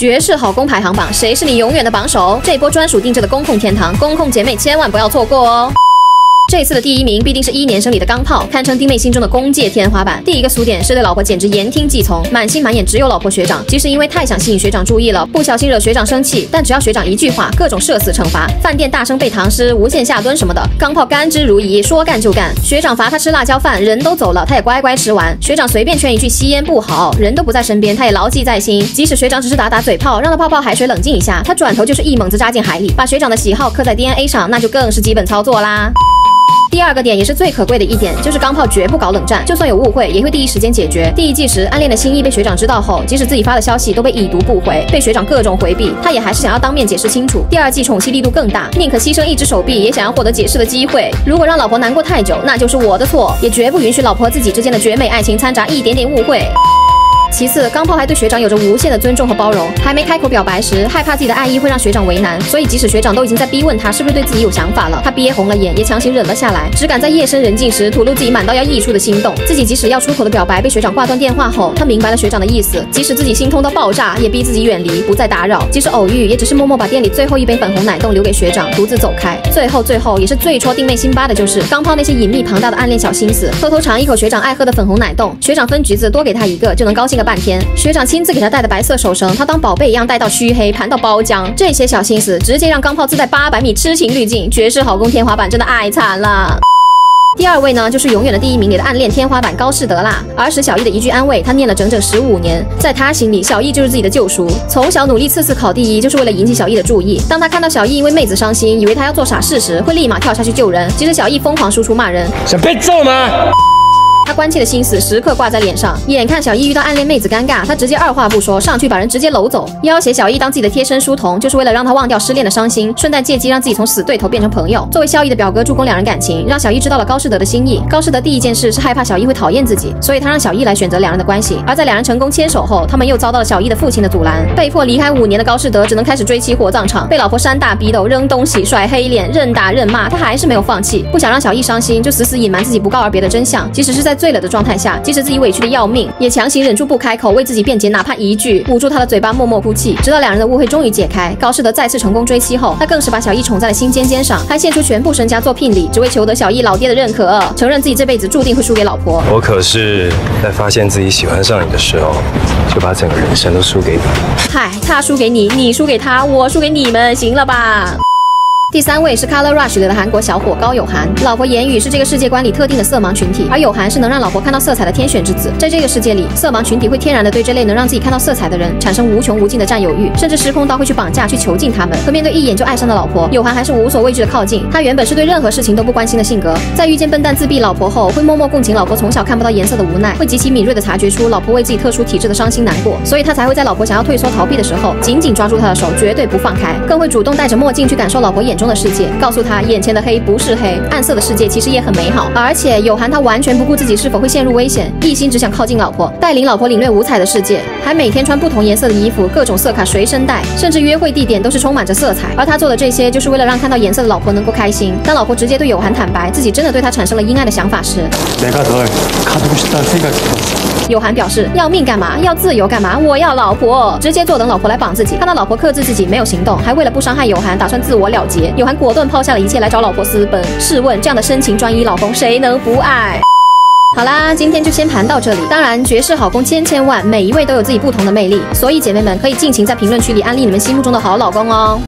绝世好攻排行榜，谁是你永远的榜首？这波专属定制的公控天堂，公控姐妹千万不要错过哦！这次的第一名必定是一年生里的钢炮，堪称弟妹心中的公界天花板。第一个俗点是对老婆简直言听计从，满心满眼只有老婆学长。即使因为太想吸引学长注意了，不小心惹学长生气，但只要学长一句话，各种社死惩罚，饭店大声背唐诗，无限下蹲什么的，钢炮甘之如饴，说干就干。学长罚他吃辣椒饭，人都走了，他也乖乖吃完。学长随便劝一句吸烟不好，人都不在身边，他也牢记在心。即使学长只是打打嘴炮，让他泡泡海水冷静一下，他转头就是一猛子扎进海里，把学长的喜好刻在 DNA 上，那就更是基本操作啦。第二个点也是最可贵的一点，就是钢炮绝不搞冷战，就算有误会，也会第一时间解决。第一季时，暗恋的心意被学长知道后，即使自己发的消息都被已读不回，被学长各种回避，他也还是想要当面解释清楚。第二季宠妻力度更大，宁可牺牲一只手臂，也想要获得解释的机会。如果让老婆难过太久，那就是我的错，也绝不允许老婆自己之间的绝美爱情掺杂一点点误会。其次，钢炮还对学长有着无限的尊重和包容。还没开口表白时，害怕自己的爱意会让学长为难，所以即使学长都已经在逼问他是不是对自己有想法了，他憋红了眼，也强行忍了下来，只敢在夜深人静时吐露自己满到要溢出的心动。自己即使要出口的表白被学长挂断电话后，他明白了学长的意思，即使自己心痛到爆炸，也逼自己远离，不再打扰。即使偶遇，也只是默默把店里最后一杯粉红奶冻留给学长，独自走开。最后，最后也是最戳弟妹心巴的，就是钢炮那些隐秘庞大的暗恋小心思，偷偷尝一口学长爱喝的粉红奶冻，学长分橘子多给他一个，就能高兴个半天。学长。亲自给他戴的白色手绳，他当宝贝一样戴到黢黑，盘到包浆。这些小心思，直接让钢炮自带八百米痴情滤镜，绝世好攻天花板，真的爱惨了。第二位呢，就是永远的第一名里的暗恋天花板高士德啦。儿时小易的一句安慰，他念了整整十五年，在他心里，小易就是自己的救赎。从小努力次次考第一，就是为了引起小易的注意。当他看到小易因为妹子伤心，以为他要做傻事时，会立马跳下去救人。其实小易疯狂输出骂人，想被揍吗？他关切的心思时刻挂在脸上，眼看小易遇到暗恋妹子尴尬，他直接二话不说上去把人直接搂走，要挟小易当自己的贴身书童，就是为了让他忘掉失恋的伤心，顺带借机让自己从死对头变成朋友。作为孝义的表哥助攻两人感情，让小易知道了高士德的心意。高士德第一件事是害怕小易会讨厌自己，所以他让小易来选择两人的关系。而在两人成功牵手后，他们又遭到了小易的父亲的阻拦，被迫离开五年的高士德只能开始追妻火葬场，被老婆扇大逼斗、扔东西、甩黑脸、任打任骂，他还是没有放弃，不想让小易伤心，就死死隐瞒自己不告而别的真相，即使是在醉了的状态下。即使自己委屈的要命，也强行忍住不开口为自己辩解，哪怕一句，捂住他的嘴巴，默默哭泣，直到两人的误会终于解开。高士德再次成功追妻后，他更是把小易宠在了心尖尖上，还献出全部身家做聘礼，只为求得小易老爹的认可，承认自己这辈子注定会输给老婆。我可是在发现自己喜欢上你的时候，就把整个人生都输给你。嗨，他输给你，你输给他，我输给你们，行了吧？第三位是 Color Rush 里的韩国小伙高有涵，老婆言语是这个世界观里特定的色盲群体，而有涵是能让老婆看到色彩的天选之子。在这个世界里，色盲群体会天然的对这类能让自己看到色彩的人产生无穷无尽的占有欲，甚至失控到会去绑架、去囚禁他们。可面对一眼就爱上的老婆，有涵还是无所畏惧的靠近。他原本是对任何事情都不关心的性格，在遇见笨蛋自闭老婆后，会默默共情老婆从小看不到颜色的无奈，会极其敏锐的察觉出老婆为自己特殊体质的伤心难过，所以他才会在老婆想要退缩逃避的时候，紧紧抓住她的手，绝对不放开，更会主动戴着墨镜去感受老婆眼中的世界，告诉。他眼前的黑不是黑，暗色的世界其实也很美好。而且有涵他完全不顾自己是否会陷入危险，一心只想靠近老婆，带领老婆领略五彩的世界，还每天穿不同颜色的衣服，各种色卡随身带，甚至约会地点都是充满着色彩。而他做的这些，就是为了让看到颜色的老婆能够开心。当老婆直接对有涵坦白自己真的对他产生了阴暗的想法时，有涵表示要命干嘛？要自由干嘛？我要老婆，直接坐等老婆来绑自己。看到老婆克制自己没有行动，还为了不伤害有涵，打算自我了结。有涵果断抛下了一切来找老婆私奔。试问这样的深情专一老公，谁能不爱？好啦，今天就先盘到这里。当然，绝世好公千千万，每一位都有自己不同的魅力，所以姐妹们可以尽情在评论区里安利你们心目中的好老公哦。